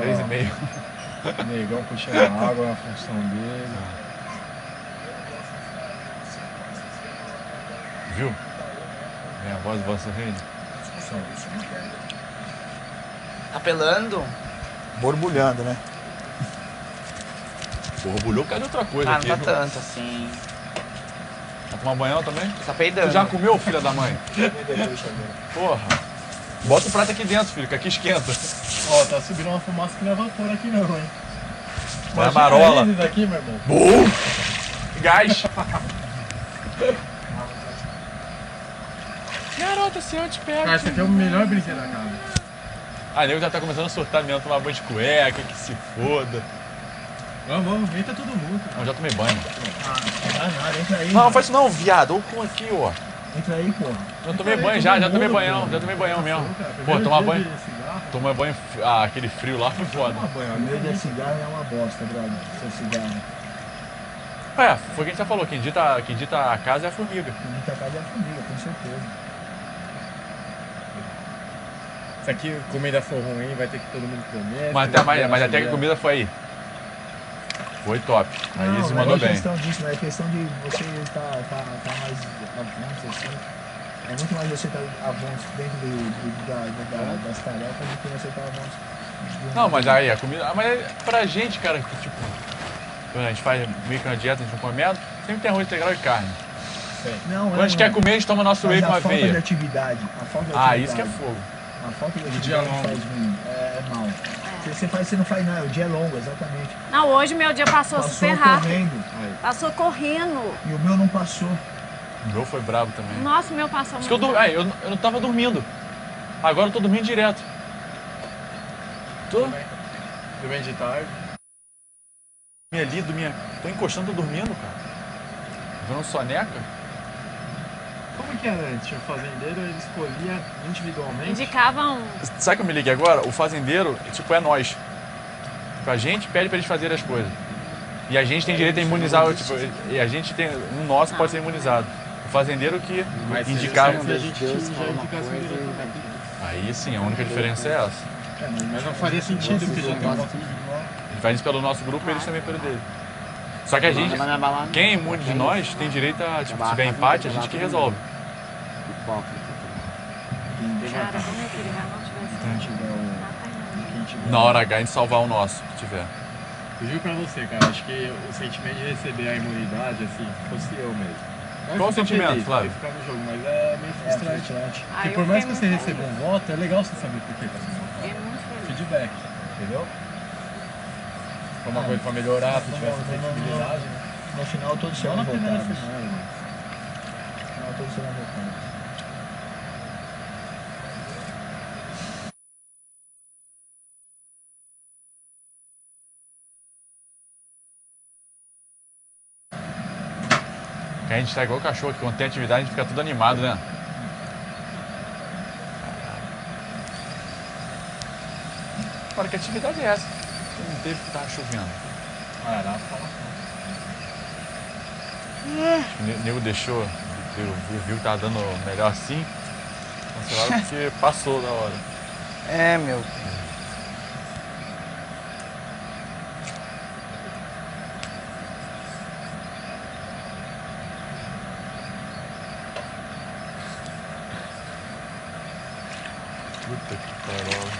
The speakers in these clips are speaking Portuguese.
Três e meio. Negão puxando água na função dele. Viu? Vem a voz do vosso reino. Apelando? Borbulhando, né? Borbulhou por causa de outra coisa Ah, aqui. não tá viu? tanto assim. Vai tomar banhão também? Tá Tu peidando. já comeu, filha da mãe? Porra. Bota o prato aqui dentro, filho, que aqui esquenta. Ó, tá subindo uma fumaça que não é vapor aqui não, hein? Vai marola. eles aqui, meu irmão. Bum! Gás. Garota, se eu te pego. Cara, esse aqui é o melhor brinquedo da casa. Ah, nego já tá começando a surtar mesmo, tomar banho de cueca, que se foda. Vamos, vamos, entra todo mundo. Não, já tomei banho. Ah, não dá nada, entra aí. Não, não faz isso não, viado. Olha o cu aqui, ó. Entra aí, porra. Já tomei aí, banho, já, já tomei banhão, já tomei banhão mesmo. Cara, Pô, tomar banho, tomar banho, ah, aquele frio lá foi foda. Banho, O meio de cigarro é uma bosta, brother. Seu cigarro. É, foi o que a gente já falou, quem dita, quem dita a casa é a formiga. Quem tá casa é a família, com certeza. Se aqui comida for ruim, vai ter que todo mundo comer. Mas até, mas, der mas até que a comida foi aí. Foi top. Aí não, não mandou é bem. questão disso, não é questão de você estar tá, tá mais avanço, assim. É muito mais você estar avanço dentro do, do- da, da- das tarefas do que você estar um- Não, mas aí a comida. ah, Mas é pra gente, cara, que tipo. Quando a gente faz meio que uma dieta, a gente não come merda, sempre tem arroz integral e carne. Não, Quando a gente quer comer, a gente toma nosso whey com a falta de atividade. A falta de Ah, atividade. isso que é fogo. A falta de O dia atividade longo. faz ruim. É, é mal. Você, você faz, você não faz nada, o dia é longo, exatamente. Não, hoje meu dia passou, Passou super rápido. correndo. Passou correndo. E o meu não passou. O meu foi brabo também. Nossa, o meu passou eu, muito. Ai, eu, eu não tava dormindo. Agora eu tô dormindo direto. Tô. Tudo bem de tarde. Dormi ali, dormi. Tô encostando, tô dormindo, cara. Vendo soneca. Como que era antes? O fazendeiro ele escolhia individualmente. Indicavam. Sabe que eu me liguei agora? O fazendeiro, tipo, é nós. Tipo, a gente pede pra eles fazerem as coisas. E a gente tem direito a imunizar, tipo, e a gente tem. Um nosso pode ser imunizado. O fazendeiro que Mas indicava. se a gente aqui. Aí sim, a única diferença é essa. É, mas não faria sentido, porque já tem um gente faz isso pelo nosso grupo e eles também pelo dele. Só que a gente, é quem é imune de nós, tem direito a, tipo, se tiver empate, a gente que resolve. Hipócrita. Cara, como eu queria que não tivesse. quem tiver o. Ah, tá. Quem tiver Na hora H a gente salvar o nosso, que tiver. Eu juro pra você, cara, acho que o sentimento de receber a imunidade, assim, fosse eu mesmo. Eu Qual o sentimento, feliz, Flávio? ficar no jogo, mas é meio É, frustrante. frustrante. Ah, Porque por mais que você receba um voto, é legal você saber por que tá sendo voto. Fiquei muito. Feedback, entendeu? Foi uma coisa pra melhorar, se tivesse flexibilidade, né? No final todos serão votados. né? No final todos serão votados. Que a gente tá igual cachorro, que quando tem atividade a gente fica tudo animado, né? Agora, que atividade é essa? Não teve que estar chovendo. Ah, era fala. O ne- nego deixou, viu, que tava dando melhor assim. Cancelaram porque passou da hora. É, meu.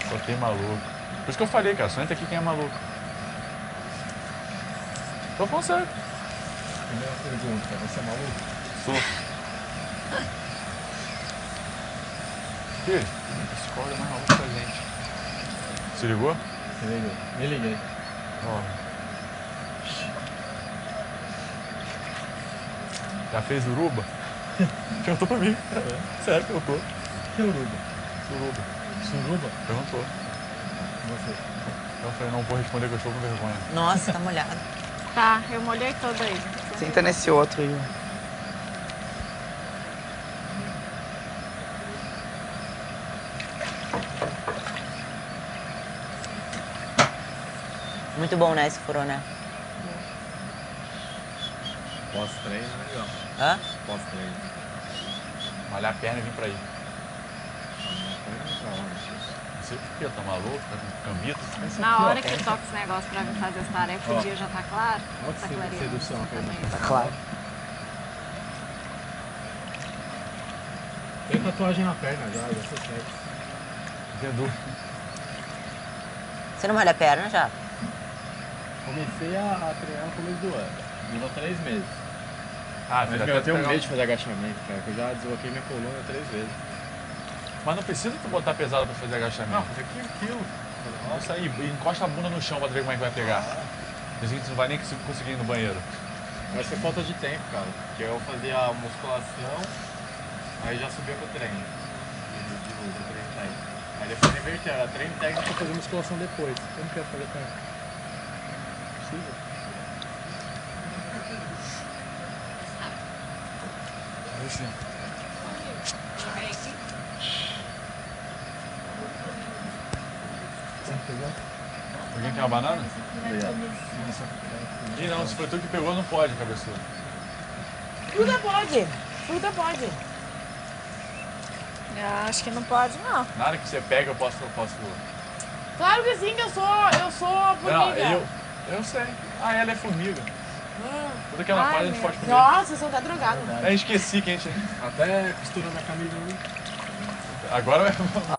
Só tem maluco. Por isso que eu falei, cara, só entra aqui quem é maluco. Tô falando sério. Primeira pergunta, você é maluco? Sou. Filho, escolha mais maluco pra gente. Se ligou? Me liguei. Me liguei. Ó. Já fez uruba? Perguntou pra mim. Sério, perguntou. Que uruba? Uruba. Suruba? Perguntou. Você. Eu falei, não vou responder que eu estou com vergonha. Nossa, tá molhado. Tá, eu molhei todo aí. Senta nesse outro aí. Muito bom, né, esse furô, né? Pós-treino, legal. Hã? Pós-treino. Malhar a perna e vir pra aí. Onde? sei por que, tá maluco, tá com cambito. Essa Na hora que toca esse negócio pra fazer as tarefas, o dia já tá claro? Que Tá clareando. sedução. Também. Tá claro. Tem tatuagem na perna já, já foi certo. Entendeu? Você não malha a perna já? Comecei a, a treinar no começo do ano. Durou três meses. Ah, Mas meu, eu tenho um- medo de fazer agachamento, cara, que eu já desloquei minha coluna três vezes. Mas não precisa tu botar pesado pra fazer agachamento. Não, fazer aquilo, aquilo. Isso aí, encosta a bunda no chão pra ver como é que vai pegar. Assim tu não vai nem cons- conseguir ir no banheiro. Mas foi falta de tempo, cara. Porque eu fazia a musculação, aí já subia pro treino. De, luta, treino técnico. Aí depois invertia, era treino técnico pra fazer musculação depois. Eu não quero fazer perna. Precisa? Aí sim. Você pegou? Alguém quer uma banana? Nossa, Ih, não, se foi tu que pegou, não pode, cabeçudo. Fruta pode. Fruta pode. Eu acho que não pode, não. Nada que você pega, eu posso. Eu posso... Claro que sim, que eu sou, eu sou a Não, formiga. eu. Eu sei. Ah, ela é formiga. Tudo que ela Ai, faz, a gente pode comer. Nossa, você tá drogado. Eu esqueci que a gente. Até costurando a camisa ali. Agora vai.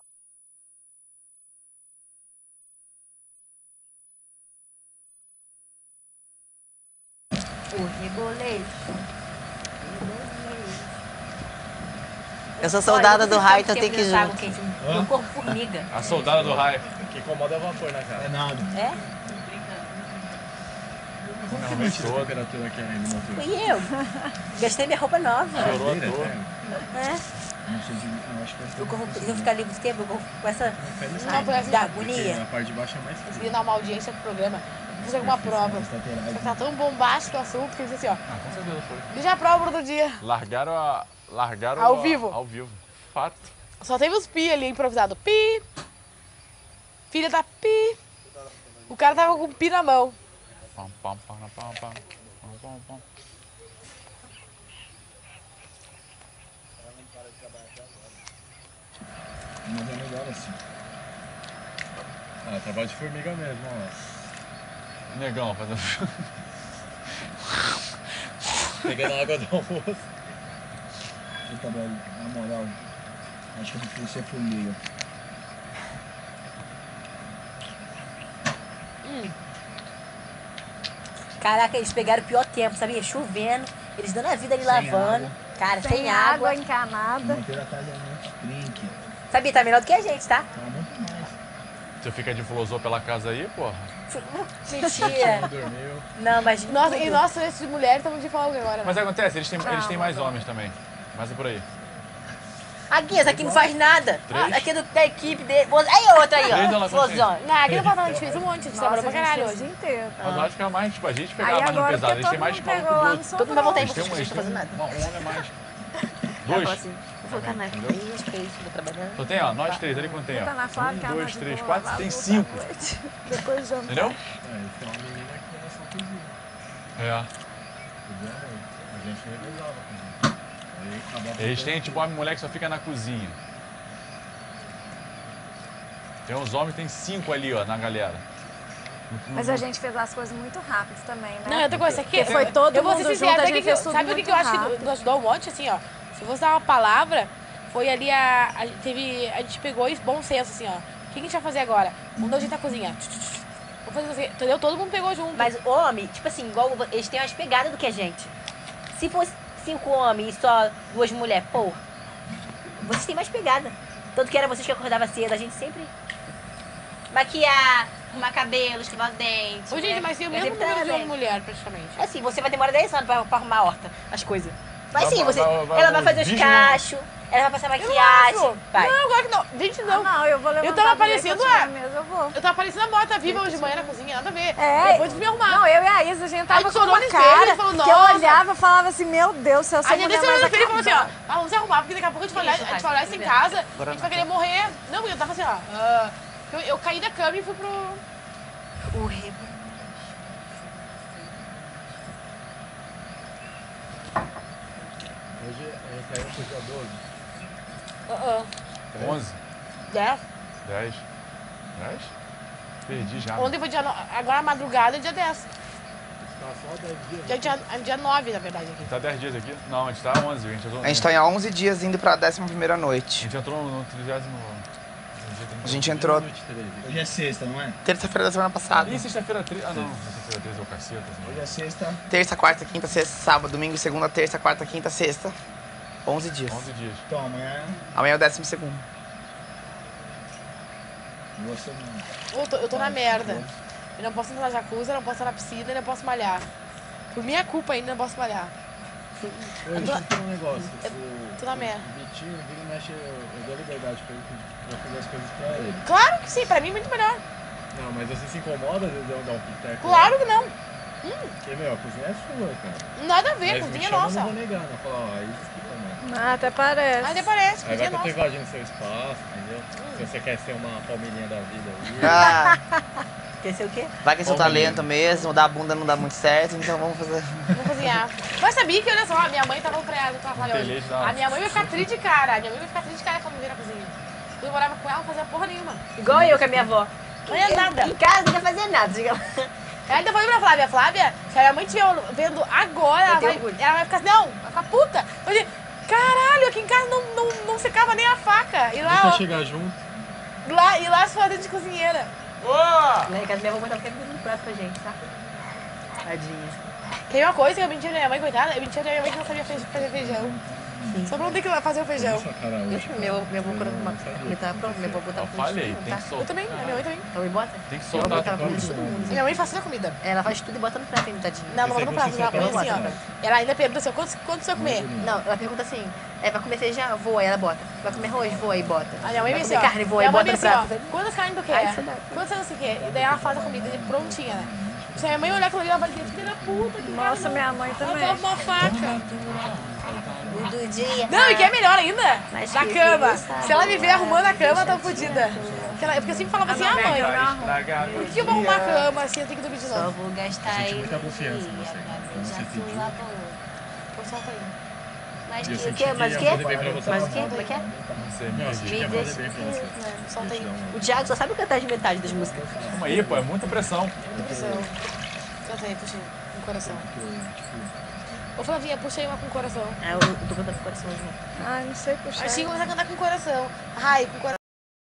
O rebolei. Eu sou soldada do raio, então tenho que ir junto. Meu corpo formiga. A soldada do raio. O que incomoda é o vapor, né, cara? É nada. É? Como que mexe a temperatura aqui no motor? Fui eu. Gastei minha roupa nova. Chorou à toa. É. Eu que corro, se eu ficar ali muito tempo, eu corro com essa. Não, assim, da agonia. a parte de baixo é mais Eu fria. queria dar uma audiência pro programa. Fazer alguma prova. Só que tá tão bombástico o assunto que eu disse assim, ó. Ah, com certeza foi. Deixa a prova pro outro dia. Largaram a. Largaram Ao a- vivo? Ao vivo. Fato. Só teve os pi ali improvisado. Pi. Filha da pi. O cara tava com o pi na mão. Pam, pam, pam, pam, pam. Pam, pam, pam. Mas é melhor assim. Ah, trabalho de formiga mesmo, ó. Negão, fazendo. Pegando a água do almoço. Eu trabalho, na moral, acho que eu prefiro ser formiga. Caraca, eles pegaram o pior tempo, sabia? Chovendo, eles dando a vida ali Sem lavando. água. Cara, sem, água. encanada. Manter a casa muito drink. Sabia, tá melhor do que a gente, tá? Tá. Você fica de filosofia pela casa aí, porra. Mentira. Dormiu. Não, mas. Nossa, e nós três de mulher estamos de folga agora. né? Mas acontece, eles têm, eles têm mais homens também. Mas é por aí. Aqui, essa aqui não faz nada. Três? Aqui é do, da equipe dele. Aí outra aí, ó. ela Flozão. Não, aqui no Patrão a gente fez um monte, a gente trabalhou pra caralho hoje. inteiro. Mas eu acho que é mais, tipo, a gente pegava Aí mais no pesado. Eles têm todo mais o no outro. Todo mundo vai voltar em Eles têm um, você, eles não tô fazendo nada. uma, um homem a mais. Dois. vou assim. Vou voltar na três, três, tô trabalhando. Então tem, ó, nós três ali quanto tem, ó. na Flávia, que Um, dois, três, quatro, tem cinco. a. Depois janta. Entendeu? É, eles têm uma menina que é só cozinha. É. A gente revezava a cozinha. Eles têm, tipo, uma mulher que só fica na cozinha. Tem uns homens, tem cinco ali, ó, na galera. Mas a gente fez as coisas muito rápido também, né? Não, eu tô com essa aqui. Porque foi todo eu vou mundo ser junto, sincera, a sabe gente o que eu- fez tudo Sabe o que, eu acho que nos ajudou um monte, assim, ó? Se eu fosse dar uma palavra, foi ali a. a gente teve. A gente pegou esse bom senso, assim, ó. O que a gente vai fazer agora? Vamos ajeitar a cozinha. Vamos fazer assim, entendeu? Todo mundo pegou junto. Mas homem, tipo assim, igual eles têm umas pegadas do que a gente. Se fosse cinco homens e só duas mulheres, porra, vocês têm mais pegada. Tanto que era vocês que acordavam cedo, a gente sempre. Maquiar, arrumar cabelo, escovar os dentes. Ô, gente, né? mas tem o mesmo número de bem. mulher, praticamente. Assim, você vai demorar 10 anos pra, pra arrumar a horta, as coisas. Mas sim, você, vai- vai- ela vai fazer os bichos cachos, ela vai passar Eu não maquiagem. acho. Vai. Não, agora que não. Gente, Ah, não. não, eu vou levantar Eu tava do jeito que parecendo eu tiver a- mesmo, eu vou. Eu tava parecendo a bota viva hoje de manhã na cozinha, nada a ver. É. Depois de me arrumar. Não, eu e a Isa, a gente tava Aí com uma cara e falou, que "Nossa." eu olhava e falava assim, meu Deus, se eu gente mulher desceu mais e falou assim, ó, acabada. ah, vamos se arrumar, porque daqui a pouco a gente vai olhar, olhar isso em casa, a gente vai querer morrer. Não, porque eu tava assim, ó. ah, eu, eu caí da cama e fui pro. O a gente saiu pro dia 12. Uh -uh. 11, 10. 10. 10? Perdi já. Ontem foi dia. No... Agora madrugada é dia 10. Tá só 10 dias. Dia, dia, é dia 9, na verdade, aqui. Tá 10 dias aqui? Não, a gente tá 11. A gente entrou, A gente tá em 11 dias indo pra 11ª a noite. gente entrou no 30. A gente entrou Noite 13. Hoje é sexta, não é? terça-feira da semana passada. Ih, sexta-feira 13. Ah, não. Sexta-feira 13 é o caceta. assim. Hoje é sexta. Terça, quarta, quinta, sexta, sábado, domingo, segunda, terça, quarta, quinta, sexta. 11 dias. 11 dias. Então, amanhã Amanhã é o décimo segundo. você não. Eu tô, eu tô na merda. Eu não posso entrar na jacuzzi, eu não posso entrar na piscina, eu não posso malhar. Por minha culpa ainda, eu não posso malhar. Eu tô- eu falar um negócio. eu tô na merda. o Vitinho, vira e mexe, eu, eu dou liberdade pra ele pra fazer as coisas pra ele. Claro que sim, pra mim é muito melhor. Não, mas você se incomoda de eu dar um piteco? Claro que não. Porque, meu, a cozinha é sua, cara. Nada a ver, Mas me cozinha é chama, eu nossa. não vou negar, não. Falar, ó, aí desculpa, mano. Ah, até parece. Até parece, Aí cozinha vai é que eu tô nossa. invadindo seu espaço, entendeu? Se você quer ser uma palmeirinha da vida aí. Ah, Quer ser o quê? vai que é seu talento mesmo, dar a bunda não dá muito certo, então vamos fazer. Vou cozinhar. Mas sabia que, olha só, a minha mãe tava ela, falando Telete hoje. dá uma- A minha mãe vai ficar triste de cara. A minha mãe vai ficar triste de cara quando vir na cozinha. Eu morava com ela, não fazia porra nenhuma. Igual eu com a minha avó. Não ia nada. Em casa não quer fazer nada. diga lá. Ela ainda falou pra Flávia, Flávia, se a minha mãe estiver vendo agora, ela vai, ela vai ficar assim, não, vai ficar puta. Eu falei, caralho, aqui em casa não, não, não secava nem a faca. E lá, ó, chegar junto. lá, e lá se fazendo de cozinheira. Boa! Lá em casa minha avó botava sempre no prato pra gente, tá? Tadinha. Tem uma coisa que eu menti pra minha mãe, coitada, eu menti pra minha mãe que não sabia fazer feijão. Só pra não ter que fazer o feijão. Cara hoje. Minha avó, minha avó quando uma comida tava pronta, minha avó botava Eu tudo falei, tem tudo, que tá? Eu também, a minha mãe também. Então me bota. Tem que soltar. comida de todo mundo. Minha mãe faz toda a comida. Ela faz tudo e bota no prato ainda, tadinha. Não, não vou no prato, ela põe tá assim, ó. botando. Ela ainda pergunta assim, quantos, quantos você vai comer? Não, ela pergunta assim, é pra comer feijão? Vou, aí ela bota. Vai comer arroz? Vou, aí bota. A minha mãe Vai vem assim, comer ó. carne? Vou, aí bota no assim, prato. ó. Quantas carnes tu quer? Quantas não sei o quê? E daí ela faz a comida prontinha, né? Se a minha mãe olhar aquilo ali, ela vai dizer, filha da puta, que Nossa, minha mãe Ela também. toma uma faca. Do dia. Não, e que é melhor ainda, Mas da que cama. sabe, Se ela me ver arrumando a cama, tá fodida. Porque, ela- porque eu sempre falava assim, ah mãe, por que eu vou arrumar a cama assim, eu tenho que dormir de Só novo? vou gastar senti ele. muita confiança em você. já pediu. lavou. Pô, solta aí. Mas eu que, o que Mas o você. Mas o quê? Como é que é? Me eu que solta aí. O Thiago só sabe cantar de metade das músicas. Calma aí, pô, é muita pressão. Muita pressão. Solta aí, puxa aí, com coração. Ô Flavinha, puxa aí uma com coração. Ah, eu tô cantando com o coração hoje, né? Ai, não sei puxar. Tinha que a cantar com coração. Ai, com coração.